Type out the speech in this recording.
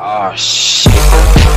Oh, shit.